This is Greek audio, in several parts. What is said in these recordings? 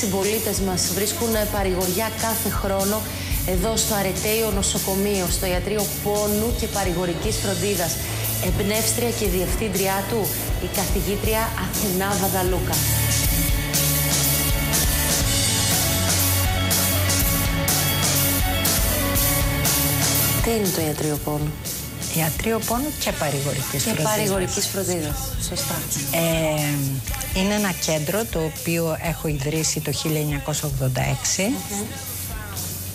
συμπολίτες μας βρίσκουν παρηγοριά κάθε χρόνο εδώ στο Αρετέιο Νοσοκομείο, στο Ιατρείο Πόνου και Παρηγορικής Φροντίδας. Εμπνεύστρια και διευθύντριά του, η καθηγήτρια Αθηνά Βαδαλούκα. Τι είναι το Ιατρείο Πόνου; Ιατρείο πόνου και παρηγορικής και φροντίδας. παρηγορικής φροντίδας, σωστά. Ε, είναι ένα κέντρο το οποίο έχω ιδρύσει το 1986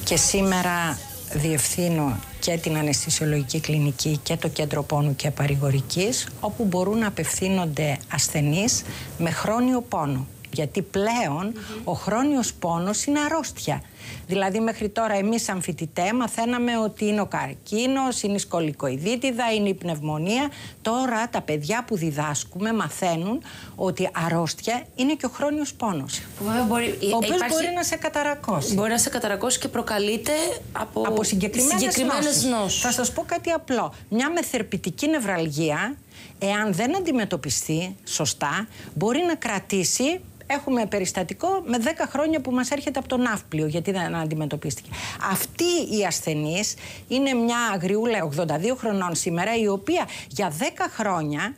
και σήμερα διευθύνω και την αναισθησιολογική κλινική και το κέντρο πόνου και παρηγορικής όπου μπορούν να απευθύνονται ασθενείς με χρόνιο πόνο. Γιατί πλέον ο χρόνιος πόνος είναι αρρώστια. Δηλαδή μέχρι τώρα εμείς σαν φοιτητέ μαθαίναμε ότι είναι ο καρκίνος, είναι η σκολικοειδίτιδα, είναι η πνευμονία. Τώρα τα παιδιά που διδάσκουμε μαθαίνουν ότι αρρώστια είναι και ο χρόνιος πόνος. Βέβαια μπορεί, Ο οποίος υπάρχει- μπορεί να σε καταρακώσει. μπορεί να σε καταρακώσει και προκαλείται από, από συγκεκριμένες, συγκεκριμένες νόσεις. νόσους. Θα σας πω κάτι απλό. Μια μεθερπητική νευραλγία, εάν δεν αντιμετωπιστεί σωστά, μπορεί να κρατήσει Έχουμε περιστατικό με 10 χρόνια που μας έρχεται από το ναύπλιο γιατί δεν αντιμετωπίστηκε. Αυτή η ασθενής είναι μια αγριούλα 82 χρονών σήμερα η οποία για 10 χρόνια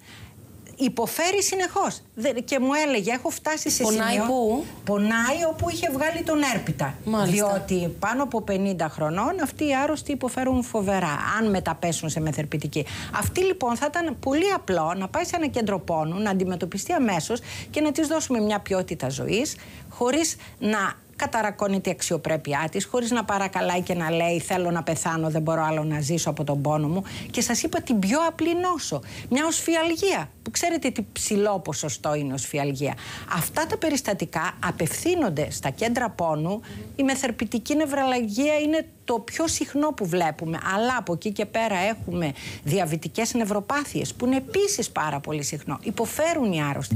υποφέρει συνεχώς. Δε- Και μου έλεγε, έχω φτάσει σε Πονάει σημείο... πού; Πονάει όπου είχε βγάλει τον έρπιτα. Μάλιστα. Διότι πάνω από 50 χρονών αυτοί οι άρρωστοι υποφέρουν φοβερά, αν μεταπέσουν σε μεθερπητική. Αυτή λοιπόν θα ήταν πολύ απλό να πάει σε ένα κέντρο πόνου, να αντιμετωπιστεί αμέσως και να της δώσουμε μια ποιότητα ζωής, χωρίς να καταρακώνεται η αξιοπρέπειά της, χωρίς να παρακαλάει και να λέει: Θέλω να πεθάνω, δεν μπορώ άλλο να ζήσω από τον πόνο μου. Και σας είπα την πιο απλή νόσο. Μια οσφιαλγία. Που ξέρετε τι ψηλό ποσοστό είναι οσφιαλγία. Αυτά τα περιστατικά απευθύνονται στα κέντρα πόνου. Η μεθερπητική νευραλγία είναι το πιο συχνό που βλέπουμε. Αλλά από εκεί και πέρα έχουμε διαβητικές νευροπάθειες που είναι επίσης πάρα πολύ συχνό. Υποφέρουν οι άρρωστοι.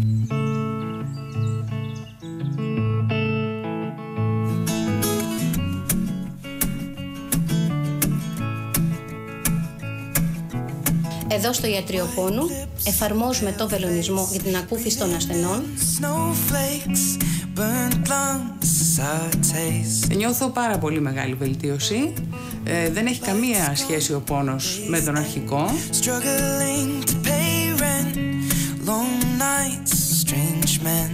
Εδώ στο Ιατρείο Πόνου εφαρμόζουμε το βελονισμό για την ακούφιση των ασθενών Snowflakes, burnt lungs, sour taste. Νιώθω πάρα πολύ μεγάλη βελτίωση. Ε, δεν έχει καμία σχέση ο πόνος με τον αρχικό. Struggling to pay rent, long nights, strange men.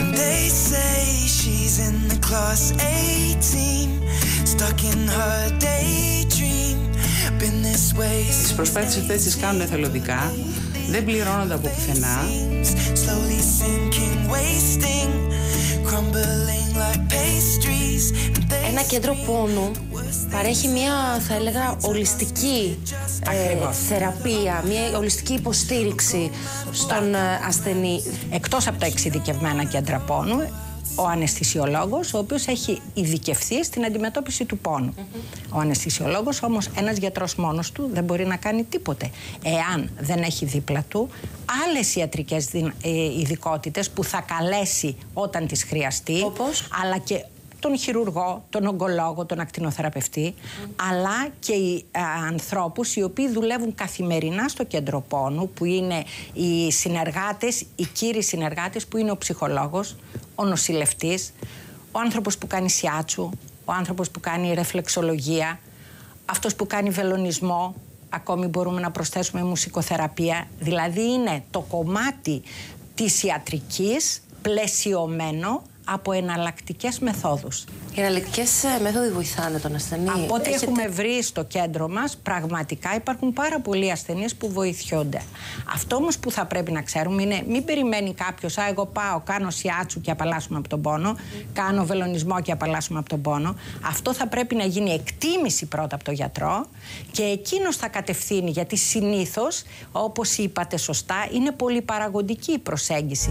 And they say she's in the class A team, stuck in her daydream. Been this way Τις προσπάθειες αυτές τις κάνουν εθελοντικά, δεν πληρώνονται από πουθενά. since slowly sinking, wasting, crumbling like pastries. And they Ένα κέντρο πόνου παρέχει μια, θα έλεγα, ολιστική ε, Ακριβώς. θεραπεία, μια ολιστική υποστήριξη στον ε, ασθενή. Εκτός από τα εξειδικευμένα κέντρα πόνου, ο αναισθησιολόγος, ο οποίος έχει ειδικευθεί στην αντιμετώπιση του πόνου. Ο αναισθησιολόγος όμως, ένας γιατρός μόνος του δεν μπορεί να κάνει τίποτε. Εάν δεν έχει δίπλα του άλλες ιατρικές δι- ε, ειδικότητες που θα καλέσει όταν τις χρειαστεί, Όπως; αλλά και τον χειρουργό, τον ογκολόγο, τον ακτινοθεραπευτή, αλλά και οι α, ανθρώπους οι οποίοι δουλεύουν καθημερινά στο κέντρο πόνου, που είναι οι συνεργάτες, οι κύριοι συνεργάτες, που είναι ο ψυχολόγος, ο νοσηλευτής, ο άνθρωπος που κάνει σιάτσου, ο άνθρωπος που κάνει ρεφλεξολογία, αυτός που κάνει βελονισμό, ακόμη μπορούμε να προσθέσουμε μουσικοθεραπεία. Δηλαδή είναι το κομμάτι της ιατρικής πλαισιωμένο από εναλλακτικές μεθόδους. Οι εναλλακτικές μέθοδοι βοηθάνε τον ασθενή. Από ό,τι Έχετε- έχουμε βρει στο κέντρο μας, πραγματικά υπάρχουν πάρα πολλοί ασθενείς που βοηθιόνται. Αυτό όμως που θα πρέπει να ξέρουμε είναι μην περιμένει κάποιος, α, εγώ πάω, κάνω σιάτσου και απαλλάσσουμε από τον πόνο, κάνω βελονισμό και απαλλάσσουμε από τον πόνο. Αυτό θα πρέπει να γίνει εκτίμηση πρώτα από τον γιατρό και εκείνος θα κατευθύνει, γιατί συνήθως, όπως είπατε σωστά, είναι πολύ παραγωγική η προσέγγιση.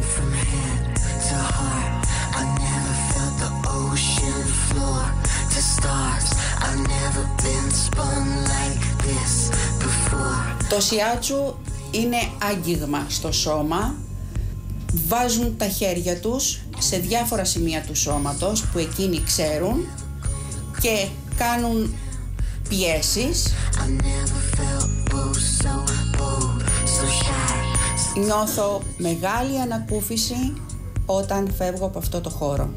Το σιάτσου είναι άγγιγμα στο σώμα. Βάζουν τα χέρια τους σε διάφορα σημεία του σώματος που εκείνοι ξέρουν και κάνουν πιέσεις. I never felt both so bold, so shy. Νιώθω μεγάλη ανακούφιση όταν φεύγω από αυτό το χώρο.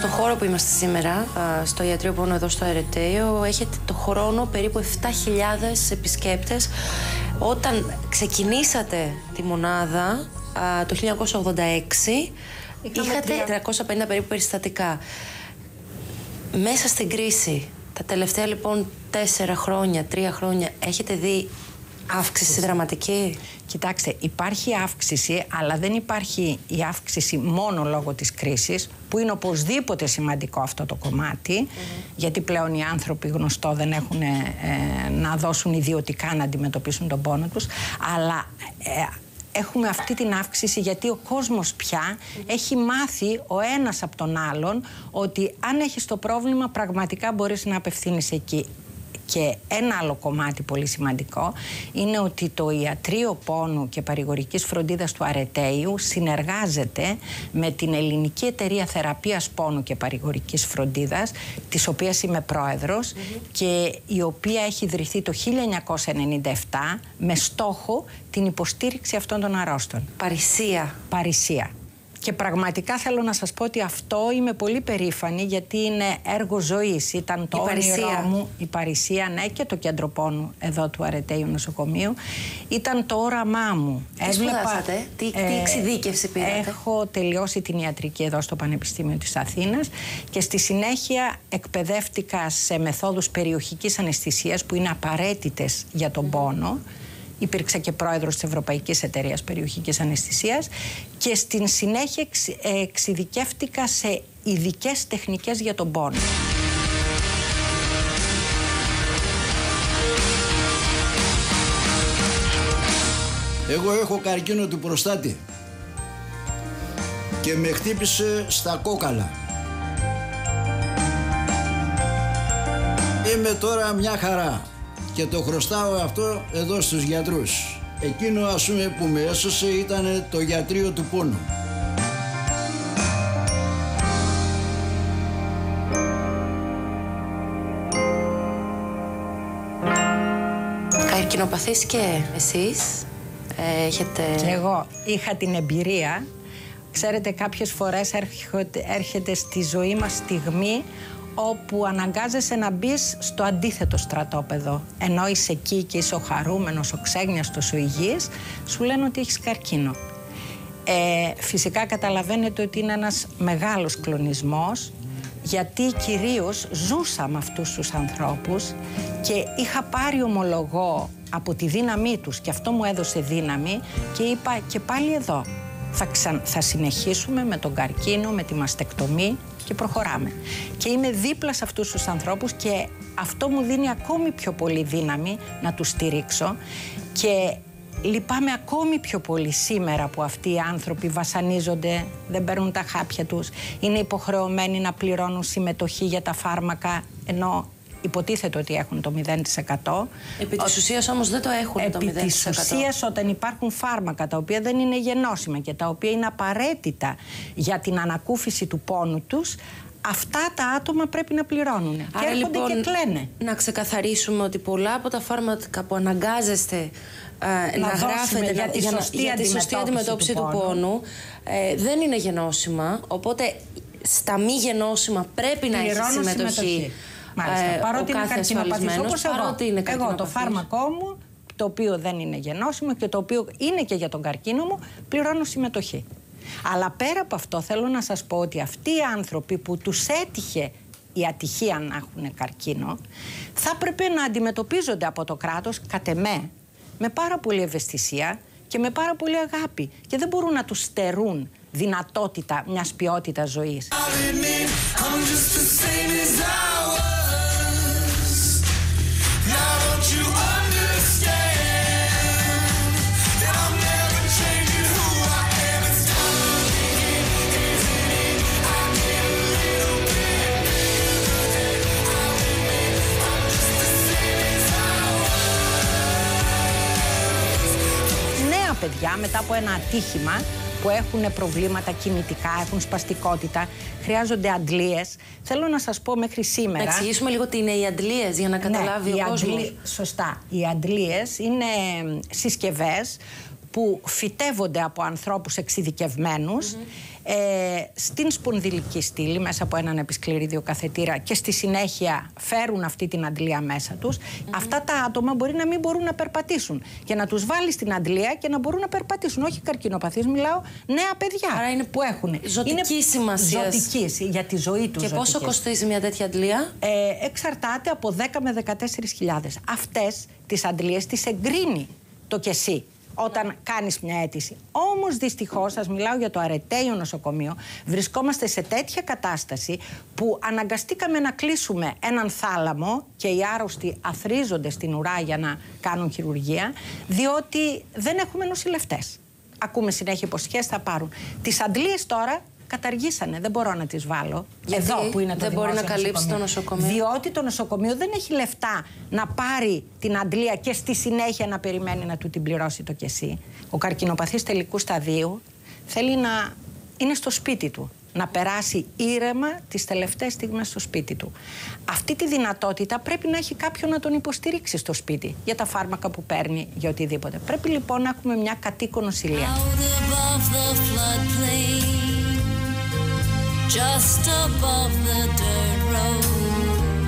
Στο χώρο που είμαστε σήμερα, α, στο ιατρείο που είναι εδώ στο Ερετέιο, έχετε το χρόνο περίπου 7.000 επισκέπτες. Όταν ξεκινήσατε τη μονάδα α, το 1986, είχατε 350 περίπου περιστατικά. Μέσα στην κρίση, τα τελευταία λοιπόν τέσσερα χρόνια, τρία χρόνια, έχετε δει αύξηση δραματική. Κοιτάξτε, υπάρχει αύξηση, αλλά δεν υπάρχει η αύξηση μόνο λόγω της κρίσης, που είναι οπωσδήποτε σημαντικό αυτό το κομματι γιατί πλέον οι άνθρωποι γνωστό δεν έχουν ε, να δώσουν ιδιωτικά να αντιμετωπίσουν τον πόνο τους, αλλά ε, έχουμε αυτή την αύξηση γιατί ο κόσμος πια έχει μάθει ο ένας από τον άλλον ότι αν έχεις το πρόβλημα πραγματικά μπορείς να απευθύνεις εκεί. Και ένα άλλο κομμάτι πολύ σημαντικό είναι ότι το Ιατρείο Πόνου και Παρηγορικής Φροντίδας του Αρετέιου συνεργάζεται με την Ελληνική Εταιρεία Θεραπείας Πόνου και Παρηγορικής Φροντίδας, της οποίας είμαι πρόεδρος και η οποία έχει ιδρυθεί το 1997 με στόχο την υποστήριξη αυτών των αρρώστων. Παρισία. Παρισία. Και πραγματικά θέλω να σας πω ότι αυτό είμαι πολύ περήφανη γιατί είναι έργο ζωής. Ήταν το Η όνειρό Παρισία. μου, η Παρισία, ναι, και το κέντρο πόνου εδώ του Αρετέιου Νοσοκομείου. Ήταν το όραμά μου. Τι σπουδάσατε, τι- τι εξειδίκευση πήρατε; Έχω τελειώσει την ιατρική εδώ στο Πανεπιστήμιο της Αθήνας και στη συνέχεια εκπαιδεύτηκα σε μεθόδους περιοχικής αναισθησίας που είναι απαραίτητες για τον πόνο. Υπήρξα και πρόεδρος της Ευρωπαϊκής Εταιρείας Περιοχικής Αναισθησίας και στην συνέχεια εξ- ε, εξειδικεύτηκα σε ειδικές τεχνικές για τον πόνο. Εγώ έχω καρκίνο του προστάτη και με χτύπησε στα κόκαλα. Είμαι τώρα μια χαρά και το χρωστάω αυτό εδώ στους γιατρούς. Εκείνο ας πούμε που με έσωσε ήταν το γιατρείο του πόνου. Καρκινοπαθείς και εσείς ε, έχετε... Και εγώ είχα την εμπειρία. Ξέρετε, κάποιες φορές έρχεται, έρχεται στη ζωή μας στιγμή όπου αναγκάζεσαι να μπεις στο αντίθετο στρατόπεδο. Ενώ είσαι εκεί και είσαι ο χαρούμενος, ο ξέγνιαστος, ο υγιής, σου λένε ότι έχεις καρκίνο. Ε, φυσικά καταλαβαίνετε ότι είναι ένας μεγάλος κλονισμός γιατί κυρίως ζούσα με αυτούς τους ανθρώπους και είχα πάρει ομολογώ από τη δύναμή τους και αυτό μου έδωσε δύναμη και είπα και πάλι εδώ θα, ξα... θα συνεχίσουμε με τον καρκίνο, με τη μαστεκτομή και προχωράμε. Και είμαι δίπλα σε αυτούς τους ανθρώπους και αυτό μου δίνει ακόμη πιο πολύ δύναμη να τους στηρίξω και Λυπάμαι ακόμη πιο πολύ σήμερα που αυτοί οι άνθρωποι βασανίζονται, δεν παίρνουν τα χάπια τους, είναι υποχρεωμένοι να πληρώνουν συμμετοχή για τα φάρμακα, ενώ υποτίθεται ότι έχουν το 0%. Επί της ουσίας όμως δεν το έχουν το 0%. Επί της ουσίας όταν υπάρχουν φάρμακα τα οποία δεν είναι γενώσιμα και τα οποία είναι απαραίτητα για την ανακούφιση του πόνου τους, αυτά τα άτομα πρέπει να πληρώνουν. και Άρα έρχονται λοιπόν και κλαίνε. να ξεκαθαρίσουμε ότι πολλά από τα φάρμακα που αναγκάζεστε ε, Να να, δώσουμε γράφετε για να- τη να- σωστή για τη σωστή αντιμετώπιση αντιμετώπιση του του πόνου, ε, δεν είναι γενώσιμα, οπότε στα μη γενώσιμα πρέπει να έχει Πληρώνω συμμετοχή. Μάλιστα. ε, παρότι ο είναι κάθε καρκινοπαθής, ασφαλισμένος, όπως εγώ. παρότι είναι εγώ το καρκινοπαθής. φάρμακό μου, το οποίο δεν είναι γενώσιμο και το οποίο είναι και για τον καρκίνο μου, πληρώνω συμμετοχή. Αλλά πέρα από αυτό θέλω να σας πω ότι αυτοί οι άνθρωποι που τους έτυχε η ατυχία να έχουν καρκίνο, θα έπρεπε να αντιμετωπίζονται από το κράτος, κατ' εμέ, με πάρα πολύ ευαισθησία και με πάρα πολύ αγάπη. Και δεν μπορούν να τους στερούν δυνατότητα μιας ποιότητας ζωής. Παιδιά μετά από ένα ατύχημα που έχουν προβλήματα κινητικά, έχουν σπαστικότητα, χρειάζονται αντλίες. Θέλω να σας πω μέχρι Να σήμερα... εξηγήσουμε λίγο τι είναι οι αντλίες για να καταλάβει Ναι, οι ο κόσμος. αντλί- Σωστά. Οι αντλίες είναι συσκευές που φυτεύονται από ανθρώπους εξειδικευμένους ε, στην σπονδυλική στήλη μέσα από έναν επισκληρίδιο καθετήρα και στη συνέχεια φέρουν αυτή την αντλία μέσα τους. Αυτά τα άτομα μπορεί να μην μπορούν να περπατήσουν και να τους βάλεις στην αντλία και να μπορούν να περπατήσουν. Όχι καρκινοπαθείς, μιλάω νέα παιδιά Άρα είναι που έχουν. ζωτικής σημασίας. Ζωτικής, για τη ζωή τους. Και πόσο ζωτικής. κοστίζει μια τέτοια αντλία; Ε, εξαρτάται από 10 με 14.000. Αυτές τις αντλίες τις εγκρίνει το κεσί όταν κάνεις μια αίτηση. Όμως δυστυχώς, σας μιλάω για το αρετέιο νοσοκομείο, βρισκόμαστε σε τέτοια κατάσταση που αναγκαστήκαμε να κλείσουμε έναν θάλαμο και οι άρρωστοι αθρίζονται στην ουρά για να κάνουν χειρουργία, διότι δεν έχουμε νοσηλευτές. Ακούμε συνέχεια υποσχέσεις θα πάρουν. Τις αντλίες τώρα καταργήσανε. Δεν μπορώ να τις βάλω. Γιατί Εδώ που είναι το δεν μπορεί δημόσιο να καλύψει το νοσοκομείο. Διότι το νοσοκομείο δεν έχει λεφτά να πάρει την αντλία και στη συνέχεια να περιμένει να του την πληρώσει το κεσί. Ο καρκινοπαθής τελικού σταδίου θέλει να είναι στο σπίτι του. Να περάσει ήρεμα τις τελευταίες στιγμές στο σπίτι του. Αυτή τη δυνατότητα πρέπει να έχει κάποιον να τον υποστηρίξει στο σπίτι για τα φάρμακα που παίρνει, για οτιδήποτε. Πρέπει λοιπόν να έχουμε μια κατοίκο νοσηλεία. Just above the dirt road.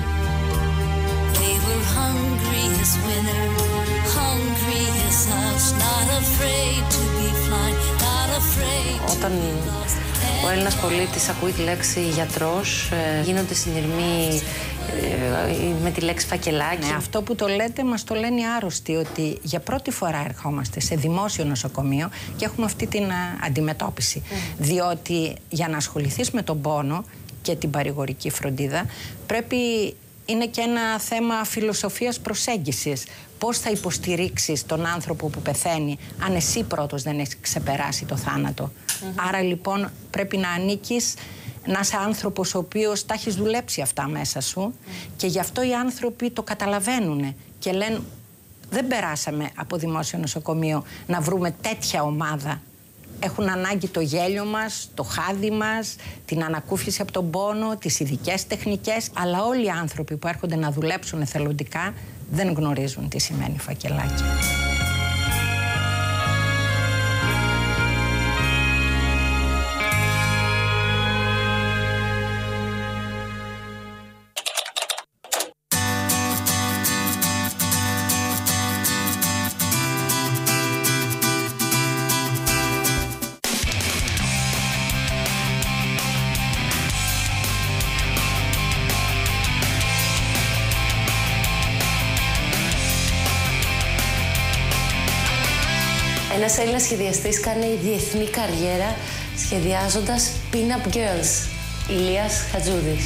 They were hungry as winter, hungry as us, not afraid to be flying, not afraid to Όταν be lost. ο Έλληνας πολίτης ακούει τη λέξη γιατρός, ε, γίνονται συνειρμοί ε, με τη λέξη φακελάκι. Ναι, αυτό που το λέτε μας το λένε οι άρρωστοι ότι για πρώτη φορά ερχόμαστε σε δημόσιο νοσοκομείο και έχουμε αυτή την α, αντιμετώπιση. Διότι για να ασχοληθείς με τον πόνο και την παρηγορική φροντίδα πρέπει είναι και ένα θέμα φιλοσοφίας προσέγγισης. Πώς θα υποστηρίξεις τον άνθρωπο που πεθαίνει αν εσύ πρώτος δεν έχεις ξεπεράσει το θάνατο. Άρα λοιπόν πρέπει να ανήκεις να είσαι άνθρωπος ο οποίος τα έχεις δουλέψει αυτά μέσα σου και γι' αυτό οι άνθρωποι το καταλαβαίνουν και λένε δεν περάσαμε από δημόσιο νοσοκομείο να βρούμε τέτοια ομάδα. Έχουν ανάγκη το γέλιο μας, το χάδι μας, την ανακούφιση από τον πόνο, τις ειδικές τεχνικές, αλλά όλοι οι άνθρωποι που έρχονται να δουλέψουν εθελοντικά δεν γνωρίζουν τι σημαίνει φακελάκι. Ένας Έλληνας σχεδιαστής κάνει διεθνή καριέρα σχεδιάζοντας pin-up girls. Ηλίας Χατζούδης.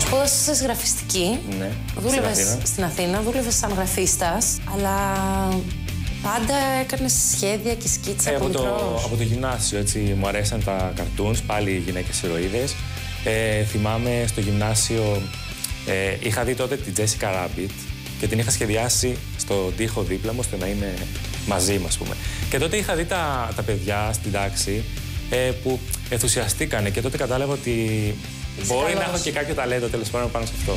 Σπούδασες γραφιστική. Ναι, Δούλευες στην Αθήνα. στην Αθήνα, δούλευες σαν γραφίστας, αλλά πάντα έκανες σχέδια και σκίτσα Ε, από από, το, μικρός. από το γυμνάσιο, έτσι, μου αρέσαν τα cartoons, πάλι γυναίκες ηρωίδες. Ε, θυμάμαι στο γυμνάσιο, ε, είχα δει τότε την Jessica Rabbit και την είχα σχεδιάσει στο τοίχο δίπλα μου, ώστε να είναι μαζί μου, ας πούμε. Και τότε είχα δει τα, τα παιδιά στην τάξη ε, που ενθουσιαστήκανε και τότε κατάλαβα ότι μπορεί να καλός. έχω και κάποιο ταλέντο τέλος πάντων πάνω σε αυτό.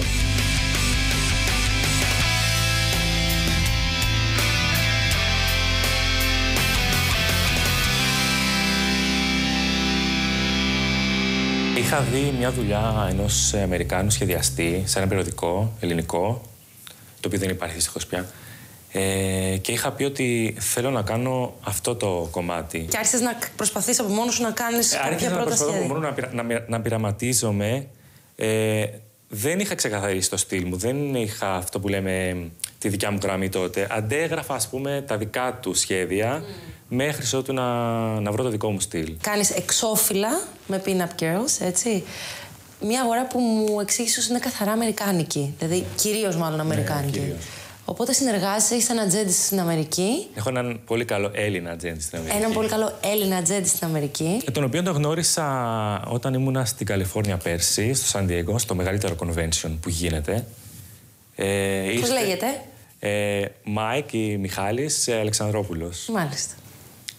Είχα δει μια δουλειά ενός Αμερικάνου σχεδιαστή σε ένα περιοδικό ελληνικό, το οποίο δεν υπάρχει δυστυχώς πια. Ε, και είχα πει ότι θέλω να κάνω αυτό το κομμάτι. Και άρχισες να προσπαθείς από μόνος σου να κάνεις Ε, κάποια Άρχισα να πρώτα προσπαθώ σχέδια. μόνος να, πειρα- να, μοιρα- να πειραματίζομαι. Ε, δεν είχα ξεκαθαρίσει το στυλ μου, δεν είχα αυτό που λέμε τη δικιά μου γραμμή τότε. Αντέγραφα, ας πούμε, τα δικά του σχέδια μέχρι ότου να, να βρω το δικό μου στυλ. Κάνεις εξώφυλλα με pin-up girls, έτσι. Μια αγορά που μου εξήγησε ότι είναι καθαρά αμερικάνικη. Δηλαδή, κυρίως μάλλον αμερικάνικη. κυρίως. Οπότε συνεργάζεσαι, είσαι ένα ατζέντη στην Αμερική, Έχω έναν πολύ καλό Έλληνα ατζέντη στην Αμερική. έναν πολύ καλό Έλληνα ατζέντη στην Αμερική. Ε, Τον οποίο τον γνώρισα όταν ήμουνα στην Καλιφόρνια πέρσι, στο Σαν Ντιέγκο, στο μεγαλύτερο convention που γίνεται. Ε, Πώς ήρθε- λέγεται; Ε, Μάικ ή Μιχάλης ε, Αλεξανδρόπουλος. Μάλιστα.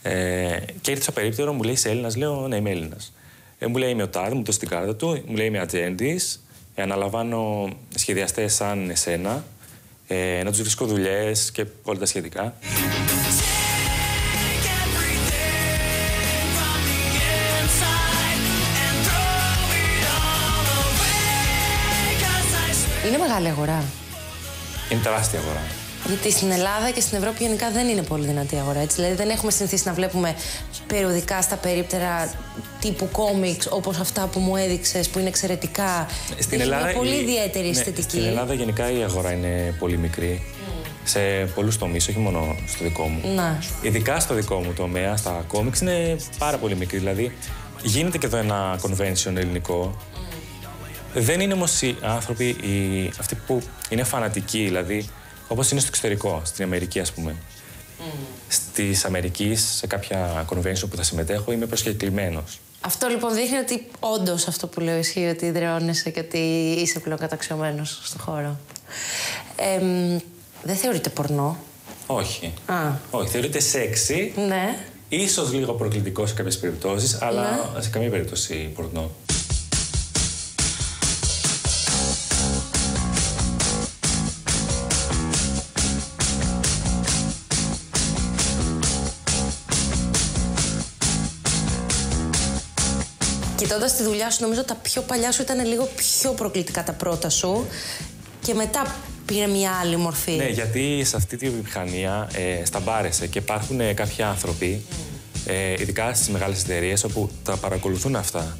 Ε, και ήρθε στο περίπτερο, μου λέει είσαι Έλληνας, λέω ναι, είμαι Έλληνας. Ε, μου λέει είμαι ο Τάδε, μου το στην κάρτα του, μου λέει είμαι ατζέντης. Ε, αναλαμβάνω σχεδιαστές σαν εσένα, ε, να τους βρίσκω δουλειές και όλα τα σχετικά. Είναι μεγάλη αγορά. Είναι τεράστια αγορά. Γιατί στην Ελλάδα και στην Ευρώπη γενικά δεν είναι πολύ δυνατή αγορά. Έτσι. Δηλαδή δεν έχουμε συνηθίσει να βλέπουμε περιοδικά στα περίπτερα τύπου κόμιξ όπως αυτά που μου έδειξες που είναι εξαιρετικά. Στην Έχει Ελλάδα, μια πολύ η- ιδιαίτερη ναι, αισθητική. Στην Ελλάδα γενικά η αγορά είναι πολύ μικρή. Σε πολλούς τομείς, όχι μόνο στο δικό μου. Να. Ειδικά στο δικό μου τομέα, στα κόμιξ, είναι πάρα πολύ μικρή. Δηλαδή, γίνεται και εδώ ένα convention ελληνικό. Δεν είναι όμως οι άνθρωποι οι, αυτοί που είναι φανατικοί, δηλαδή, όπως είναι στο εξωτερικό, στην Αμερική, ας πούμε. Στη Αμερικής, σε κάποια convention που θα συμμετέχω, είμαι προσκεκλημένος. Αυτό λοιπόν δείχνει ότι όντως αυτό που λέω ισχύει, ότι ιδρυώνεσαι και ότι είσαι πλέον καταξιωμένος στον χώρο. Ε, μ, δεν θεωρείται πορνό; Όχι. Α. Όχι, θεωρείται σεξι. Ναι. Ίσως λίγο προκλητικό σε κάποιες περιπτώσεις, αλλά σε καμία περίπτωση πορνό. Κοιτώντας τη δουλειά σου, νομίζω τα πιο παλιά σου ήταν λίγο πιο προκλητικά τα πρώτα σου και μετά πήρε μια άλλη μορφή. Ναι, γιατί σε αυτή τη βιομηχανία ε, σταμπάρεσαι και υπάρχουν ε, κάποιοι άνθρωποι, ε, ειδικά στις μεγάλες εταιρείες, όπου τα παρακολουθούν αυτά.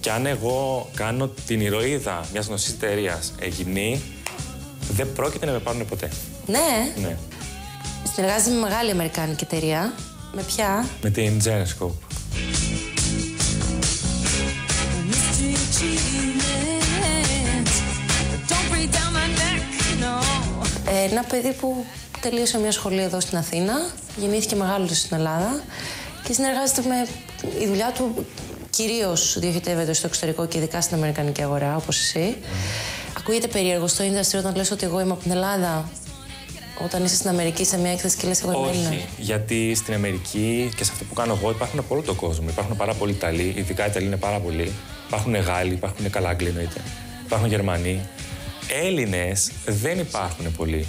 Και αν εγώ κάνω την ηρωίδα μιας γνωστής εταιρείας εγινή, δεν πρόκειται να με πάρουν ποτέ. Ναι, Ναι. συνεργάζεσαι με μεγάλη αμερικάνικη εταιρεία. Με ποια; Με την Genescope. Ένα παιδί που τελείωσε μια σχολή εδώ στην Αθήνα, γεννήθηκε μεγάλος στην Ελλάδα και συνεργάζεται με. Η δουλειά του κυρίως διοχετεύεται στο εξωτερικό και ειδικά στην Αμερικανική αγορά, όπως εσύ. Ακούγεται περίεργο στο industry όταν λες ότι εγώ είμαι από την Ελλάδα, όταν είσαι στην Αμερική σε μια έκθεση και λες εγώ είμαι Έλληνα. Όχι, γιατί στην Αμερική και σε αυτό που κάνω εγώ υπάρχουν από όλο τον κόσμο. Υπάρχουν πάρα πολλοί Ιταλοί, ειδικά οι Ιταλοί είναι πάρα πολλοί. Υπάρχουν Γάλλοι, υπάρχουν καλά Άγγλοι εννοείται. Υπάρχουν Γερμανοί. Έλληνες δεν υπάρχουν πολλοί.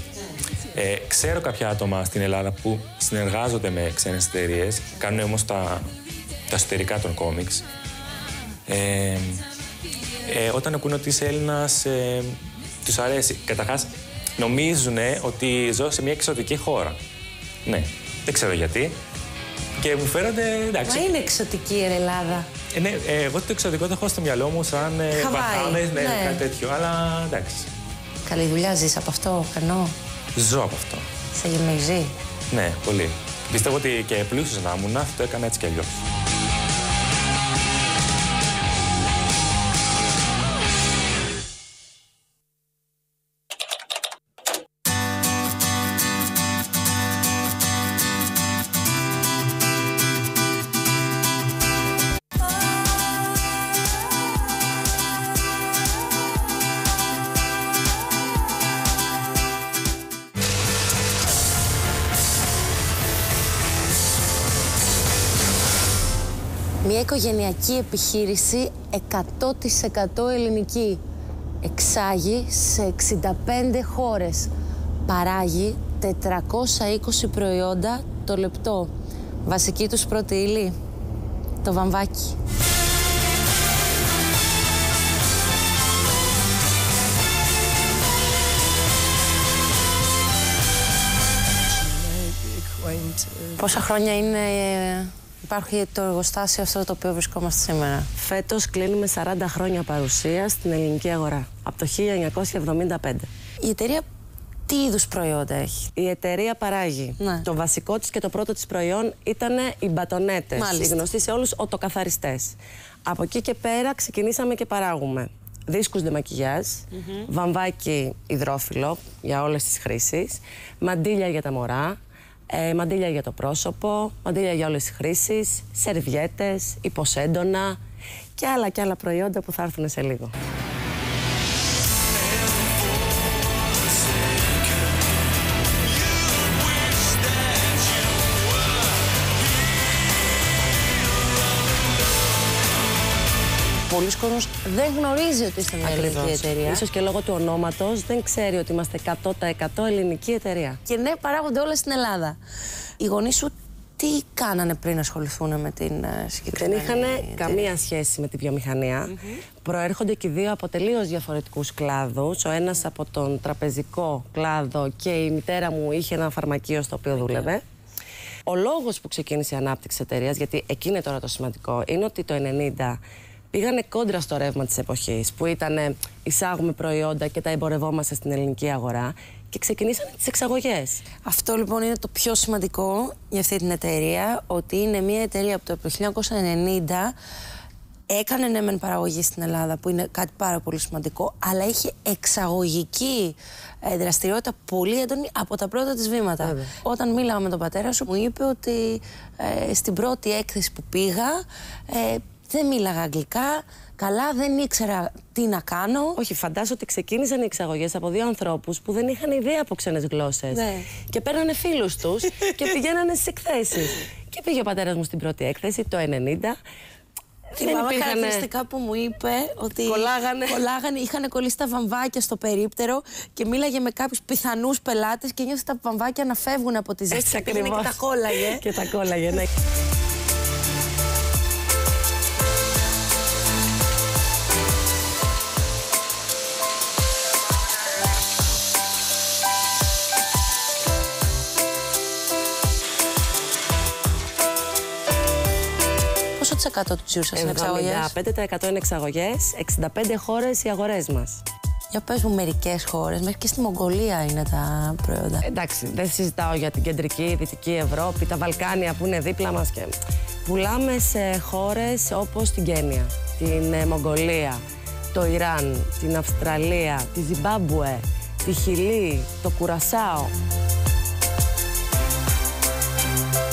Ε, ξέρω κάποια άτομα στην Ελλάδα που συνεργάζονται με ξένες εταιρείες, κάνουν όμως τα, τα εσωτερικά των κόμιξ. Ε, ε, όταν ακούνε ότι είσαι Έλληνας, ε, τους αρέσει. Καταρχάς, νομίζουν ότι ζω σε μια εξωτική χώρα. Ναι, δεν ξέρω γιατί. Και μου φέρονται εντάξει. Μα είναι εξωτική η Ελλάδα. Ε, ναι, ε, εγώ το εξωτικό το έχω στο μυαλό μου σαν ε, Χαβάη, Μπαχάμες, ναι, ναι. κάτι τέτοιο. Αλλά εντάξει. Καλή δουλειά ζεις από αυτό, κανό. Ζω από αυτό. Σε γεμίζει. Ναι, πολύ. Πιστεύω ότι και πλούσιος να ήμουν, αυτό έκανα έτσι κι αλλιώς. Μια οικογενειακή επιχείρηση 100% ελληνική. Εξάγει σε 65 χώρες. Παράγει 420 προϊόντα το λεπτό. Βασική τους πρώτη ύλη, το βαμβάκι. Πόσα χρόνια είναι, ε, υπάρχει το εργοστάσιο αυτό το οποίο βρισκόμαστε σήμερα. Φέτος κλείνουμε 40 χρόνια παρουσία στην ελληνική αγορά, από το 1975. Η εταιρεία τι είδους προϊόντα έχει; Η εταιρεία παράγει. Ναι. Το βασικό της και το πρώτο της προϊόν ήταν οι μπατονέτες, Μάλιστα. οι γνωστοί σε όλους οτοκαθαριστές. Από εκεί και πέρα ξεκινήσαμε και παράγουμε δίσκους de maquillage, βαμβάκι υδρόφυλλο για όλες τις χρήσεις, μαντίλια για τα μωρά, ε, μαντίλια για το πρόσωπο, μαντίλια για όλες τις χρήσεις, σερβιέτες, υποσέντονα και άλλα και άλλα προϊόντα που θα έρθουν σε λίγο. Πολλοί κόσμος δεν γνωρίζει ότι είστε μια ελληνική Ακριβώς. εταιρεία. Ίσως και λόγω του ονόματος δεν ξέρει ότι είμαστε 100% ελληνική εταιρεία. Και ναι, παράγονται όλα στην Ελλάδα. Οι γονείς σου τι κάνανε πριν ασχοληθούν με την ε, Δεν συγκεκριμένη είχαν εταιρεία; καμία σχέση με τη βιομηχανια Προέρχονται και οι δύο από τελείως διαφορετικούς κλάδους. Ο ένας από τον τραπεζικό κλάδο και η μητέρα μου είχε ένα φαρμακείο στο οποίο δούλευε. Ο λόγος που ξεκίνησε η ανάπτυξη εταιρείας, γιατί εκεί είναι τώρα το σημαντικό, είναι ότι το 90 πήγανε κόντρα στο ρεύμα της εποχής, που ήταν εισάγουμε προϊόντα και τα εμπορευόμαστε στην ελληνική αγορά και ξεκινήσανε τις εξαγωγές. Αυτό λοιπόν είναι το πιο σημαντικό για αυτή την εταιρεία, ότι είναι μια εταιρεία που το 1990 έκανε ναι μεν παραγωγή στην Ελλάδα, που είναι κάτι πάρα πολύ σημαντικό, αλλά είχε εξαγωγική ε, δραστηριότητα πολύ έντονη από τα πρώτα της βήματα. Όταν μίλαγα με τον πατέρα σου, μου είπε ότι ε, στην πρώτη έκθεση που πήγα ε, δεν μίλαγα αγγλικά, καλά δεν ήξερα τι να κάνω. Όχι, φαντάζομαι ότι ξεκίνησαν οι εξαγωγές από δύο ανθρώπους που δεν είχαν ιδέα από ξένες γλώσσες. Ναι. Και παίρνανε φίλους τους και πηγαίνανε στις εκθέσεις. και πήγε ο πατέρας μου στην πρώτη έκθεση το 90. Θυμάμαι υπήρχανε- χαρακτηριστικά που μου είπε ότι Κολλάγανε. κολλάγανε είχαν κολλήσει τα βαμβάκια στο περίπτερο και μίλαγε με κάποιους πιθανούς πελάτες και νιώθει τα βαμβάκια να φεύγουν από τη ζέστη και πήγαινε και ακριβώς. τα κόλλαγε. και τα κόλλαγε, ναι. Τους τζίρους σας είναι εξαγωγές; 75% είναι εξαγωγές, 65 χώρες οι αγορές μας. Για πες μου μερικές χώρες, μέχρι και στη Μογγολία είναι τα προϊόντα. Εντάξει, δεν συζητάω για την κεντρική, δυτική Ευρώπη, τα Βαλκάνια που είναι δίπλα μας και πουλάμε σε χώρες όπως την Κένια, την ε, Μογγολία, το Ιράν, την Αυστραλία, τη Ζιμπάμπουε, τη Χιλή, το Κουρασάο.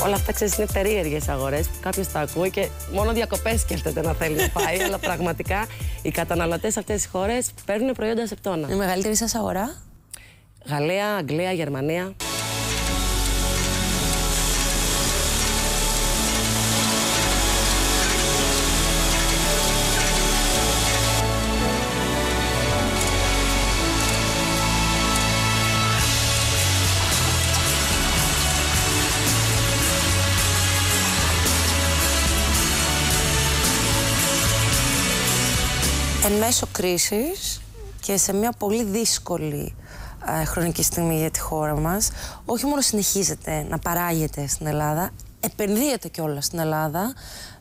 Όλα αυτά ξέρεις είναι περίεργες αγορές που κάποιος τα ακούει και μόνο διακοπές σκέφτεται να θέλει να πάει, αλλά πραγματικά οι καταναλωτές σε αυτές τις χώρες παίρνουν προϊόντα σε πτώνα. Η μεγαλύτερη σας αγορά; Γαλλία, Αγγλία, Γερμανία. Εν μέσω κρίσης και σε μια πολύ δύσκολη ε, χρονική στιγμή για τη χώρα μας, όχι μόνο συνεχίζετε να παράγετε στην Ελλάδα, επενδύετε κιόλας στην Ελλάδα,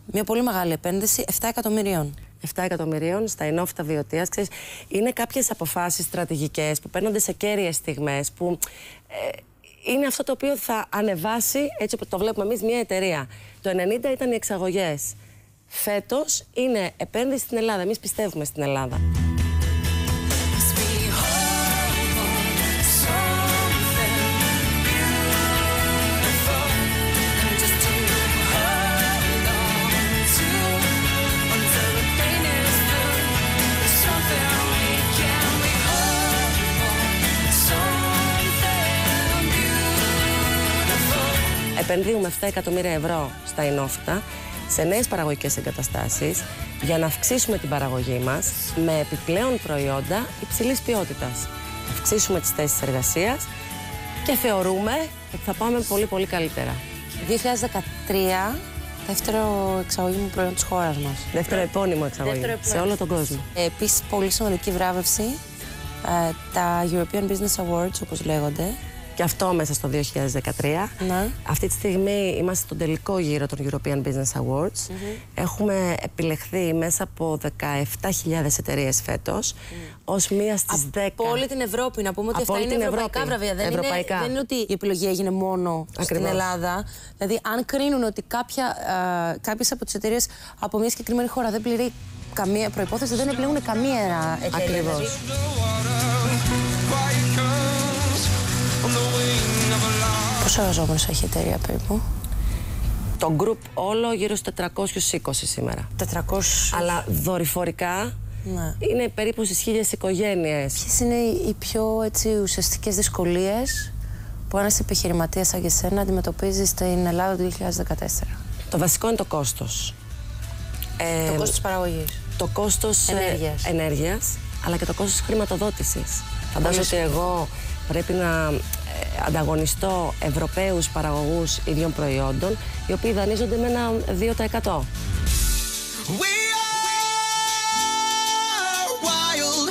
μια πολύ μεγάλη επένδυση, 7 εκατομμυρίων. 7 εκατομμυρίων στα ενόφυτα βιωτεία. Ξέρεις, είναι κάποιες αποφάσεις στρατηγικές που παίρνονται σε κέρυες στιγμές που ε, είναι αυτό το οποίο θα ανεβάσει, έτσι όπως το βλέπουμε εμείς, μια εταιρεία. Το 90 ήταν οι εξαγωγές. Φέτος είναι επένδυση στην Ελλάδα. Εμείς πιστεύουμε στην Ελλάδα. Επενδύουμε 7 εκατομμύρια ευρώ στα ενόφυτα σε νέες παραγωγικές εγκαταστάσεις για να αυξήσουμε την παραγωγή μας με επιπλέον προϊόντα υψηλής ποιότητας. Θα αυξήσουμε τις θέσεις εργασίας και θεωρούμε ότι θα πάμε πολύ πολύ καλύτερα. 2013, δεύτερο εξαγωγή μου προϊόν της χώρας μας. Δεύτερο επώνυμο εξαγωγή Δεύτερο σε όλο τον κόσμο. Ε, Επίσης, πολύ σημαντική βράβευση, ε, τα European Business Awards, όπως λέγονται. Και αυτό μέσα στο 2013. Ναι. Αυτή τη στιγμή είμαστε στον τελικό γύρο των European Business Awards. Έχουμε επιλεχθεί μέσα από 17.000 εταιρείες φέτος ως μία στις 10. Από όλη την Ευρώπη, να πούμε ότι Από αυτά όλη είναι την ευρωπαϊκά Ευρώπη. βραβεία. Δεν, Ευρωπαϊκά. Είναι, δεν είναι ότι η επιλογή έγινε μόνο στην Ακριβώς. Ελλάδα. Δηλαδή, αν κρίνουν ότι κάποια, κάποιες από τις εταιρείες από μια συγκεκριμένη χώρα δεν πληρεί καμία προπόθεση, δεν επιλέγουν καμία εταιρεία. Ακριβώς. Πόσο εργαζόμενου έχει η εταιρεία περίπου, Το group όλο γύρω στους 420 σήμερα. 400. Αλλά δορυφορικά Ναι. είναι περίπου στις χίλιες οικογένειες. Ποιες είναι οι οι πιο έτσι, ουσιαστικές δυσκολίες που ένας επιχειρηματίας σαν και εσένα αντιμετωπίζει στην Ελλάδα του 2014. Το βασικό είναι το κόστος. Ε, το κόστος παραγωγής. το κόστος ε, Ενέργειας. ενέργειας, αλλά και το κόστος χρηματοδότησης. Φαντάζομαι ότι εγώ πρέπει να ε, ανταγωνιστώ Ευρωπαίους παραγωγούς ίδιων προϊόντων, οι οποίοι δανείζονται με ένα 2%. We are wild.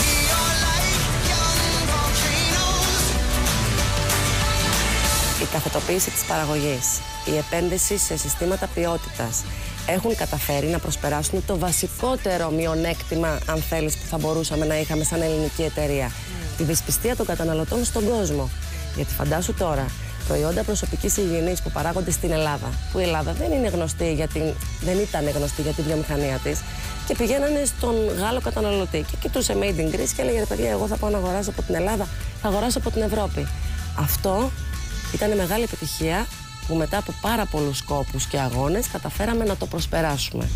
We are like young volcanoes. η καθετοποίηση της παραγωγής, η επένδυση σε συστήματα ποιότητας έχουν καταφέρει να προσπεράσουν το βασικότερο μειονέκτημα, αν θέλεις, που θα μπορούσαμε να είχαμε σαν ελληνική εταιρεία. Τη δυσπιστία των καταναλωτών στον κόσμο. Γιατί φαντάσου τώρα, προϊόντα προσωπικής υγιεινής που παράγονται στην Ελλάδα, που η Ελλάδα δεν είναι γνωστή για την, δεν ήταν γνωστή για τη βιομηχανία της, και πηγαίνανε στον Γάλλο καταναλωτή και κοιτούσε Made in Greece και έλεγε ρε παιδιά, εγώ θα πάω να αγοράσω από την Ελλάδα, θα αγοράσω από την Ευρώπη. Αυτό ήταν μεγάλη επιτυχία που μετά από πάρα πολλούς σκόπους και αγώνες καταφέραμε να το προσπεράσουμε.